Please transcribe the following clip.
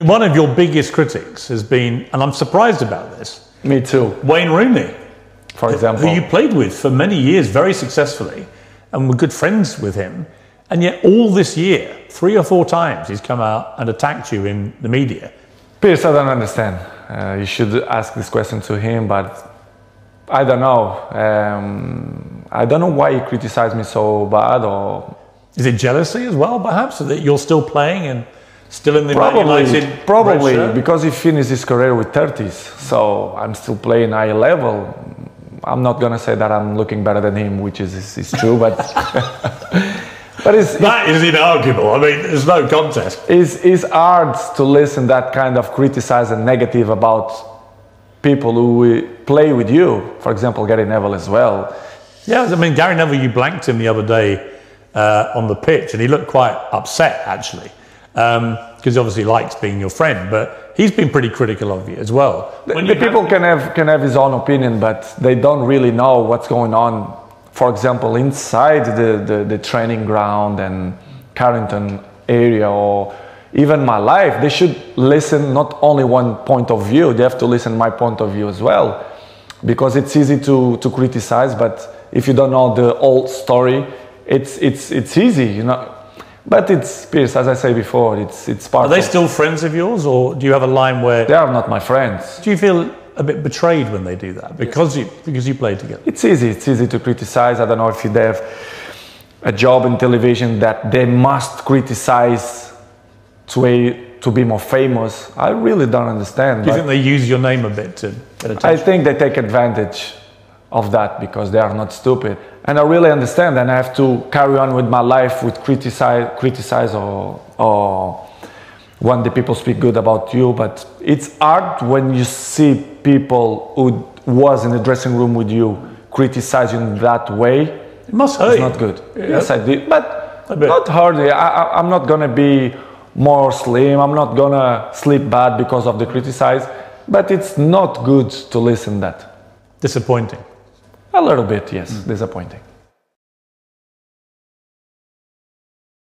One of your biggest critics has been, and I'm surprised about this, Me too, Wayne Rooney, for example. who you played with for many years very successfully and were good friends with him. And yet, all this year, three or four times, he's come out and attacked you in the media. Piers, I don't understand. Uh, you should ask this question to him, but I don't know. Um, I don't know why he criticized me so bad, or Is it jealousy as well, perhaps, that you're still playing and still in the probably, probably because he finished his career with 30s. So I'm still playing high level. I'm not gonna say that I'm looking better than him, which is is, is true, but but it's, That is inarguable. I mean, there's no contest. it's, it's hard to listen that kind of criticize and negative about people who we play with you. For example, Gary Neville as well. Yeah, I mean, Gary Neville, you blanked him the other day uh, on the pitch, and he looked quite upset actually, Um, because he obviously likes being your friend, but he's been pretty critical of you as well. When the people can have can have his own opinion, but they don't really know what's going on. For example, inside the, the, the training ground and Carrington area, or even my life, they should listen not only one point of view. They have to listen my point of view as well, because it's easy to to criticize, but if you don't know the old story, it's it's it's easy, you know. But it's Piers, as I say before, it's it's part. Are they of, still friends of yours, or do you have a line where they are not my friends. do you feel a bit betrayed when they do that because you because you played together? It's easy. It's easy to criticize. I don't know if you have a job in television that they must criticize to a, to be more famous. I really don't understand. Do you think they use your name a bit to I think they take advantage of that because they are not stupid. And I really understand. And I have to carry on with my life with criticize, criticize or, or when the people speak good about you. But it's hard when you see people who was in the dressing room with you in that way. It must hurt. It's not good. Yeah. Yes, I did, but not hardly. I, I, I'm not gonna be more slim. I'm not gonna sleep bad because of the criticize. But it's not good to listen that. Disappointing. A little bit, yes, disappointing.